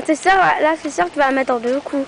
Ah, c'est là, c'est sûr que tu vas la mettre en deux coups.